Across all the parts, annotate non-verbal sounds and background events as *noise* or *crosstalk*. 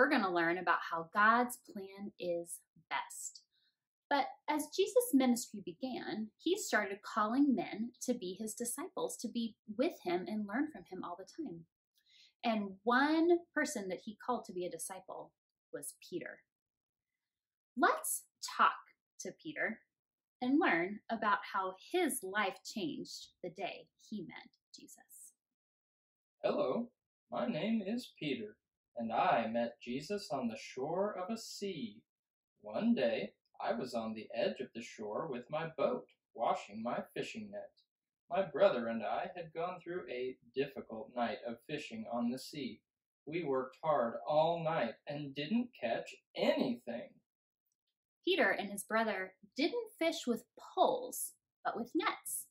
We're going to learn about how God's plan is best. But as Jesus' ministry began, he started calling men to be his disciples, to be with him and learn from him all the time. And one person that he called to be a disciple was Peter. Let's talk to Peter and learn about how his life changed the day he met Jesus. Hello, my name is Peter, and I met Jesus on the shore of a sea. One day, I was on the edge of the shore with my boat, washing my fishing net. My brother and I had gone through a difficult night of fishing on the sea. We worked hard all night and didn't catch anything. Peter and his brother didn't fish with poles, but with nets.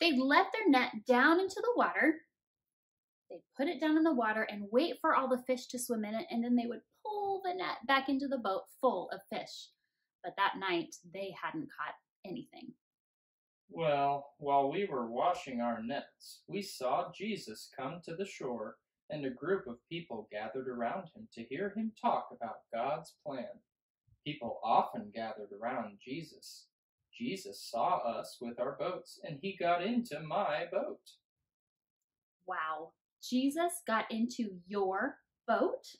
They'd let their net down into the water. They'd put it down in the water and wait for all the fish to swim in it, and then they would pull the net back into the boat full of fish. But that night, they hadn't caught anything. Well, while we were washing our nets, we saw Jesus come to the shore, and a group of people gathered around him to hear him talk about God's plan. People often gathered around Jesus. Jesus saw us with our boats, and he got into my boat. Wow, Jesus got into your boat?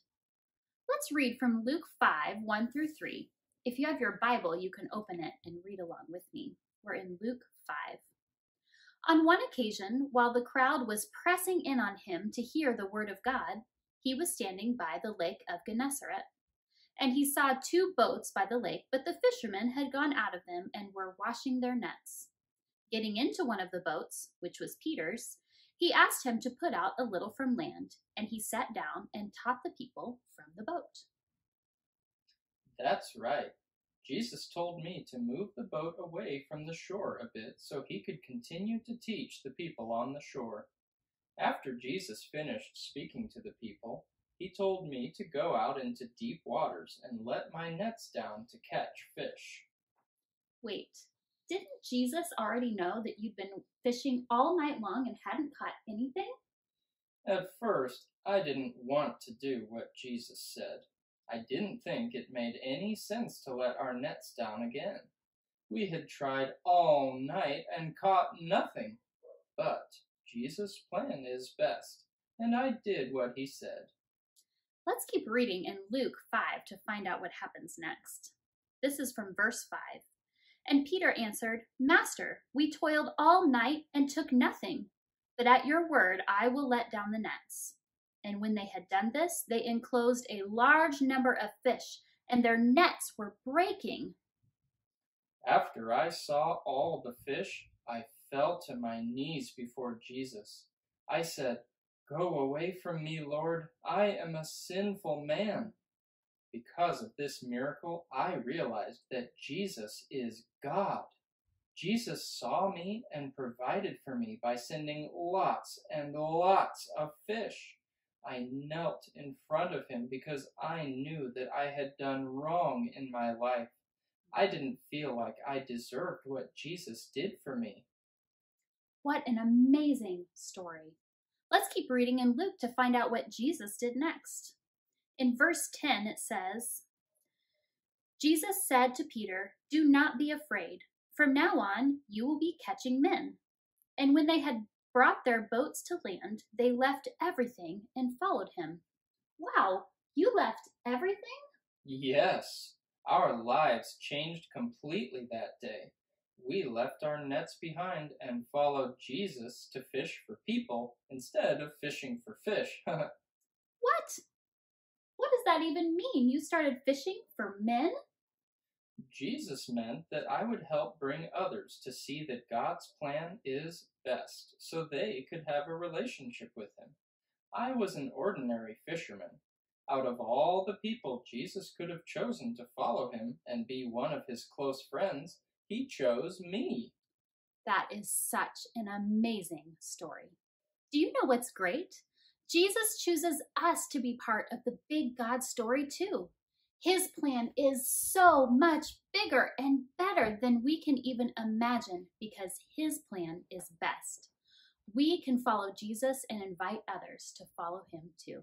Let's read from Luke 5 1 through 3. If you have your Bible, you can open it and read along with me. We're in Luke 5. On one occasion, while the crowd was pressing in on him to hear the word of God, he was standing by the lake of Gennesaret and he saw two boats by the lake, but the fishermen had gone out of them and were washing their nets. Getting into one of the boats, which was Peter's, he asked him to put out a little from land, and he sat down and taught the people from the boat. That's right. Jesus told me to move the boat away from the shore a bit so he could continue to teach the people on the shore. After Jesus finished speaking to the people, he told me to go out into deep waters and let my nets down to catch fish. Wait, didn't Jesus already know that you'd been fishing all night long and hadn't caught anything? At first, I didn't want to do what Jesus said. I didn't think it made any sense to let our nets down again. We had tried all night and caught nothing. But Jesus' plan is best, and I did what he said. Let's keep reading in Luke 5 to find out what happens next. This is from verse 5. And Peter answered, Master, we toiled all night and took nothing, but at your word I will let down the nets. And when they had done this, they enclosed a large number of fish, and their nets were breaking. After I saw all the fish, I fell to my knees before Jesus. I said, Go away from me, Lord, I am a sinful man. Because of this miracle, I realized that Jesus is God. Jesus saw me and provided for me by sending lots and lots of fish. I knelt in front of him because I knew that I had done wrong in my life. I didn't feel like I deserved what Jesus did for me. What an amazing story. Let's keep reading in Luke to find out what Jesus did next. In verse 10, it says, Jesus said to Peter, Do not be afraid. From now on, you will be catching men. And when they had brought their boats to land, they left everything and followed him. Wow, you left everything? Yes, our lives changed completely that day we left our nets behind and followed Jesus to fish for people instead of fishing for fish. *laughs* what? What does that even mean? You started fishing for men? Jesus meant that I would help bring others to see that God's plan is best so they could have a relationship with Him. I was an ordinary fisherman. Out of all the people Jesus could have chosen to follow Him and be one of His close friends, he chose me. That is such an amazing story. Do you know what's great? Jesus chooses us to be part of the big God story too. His plan is so much bigger and better than we can even imagine because his plan is best. We can follow Jesus and invite others to follow him too.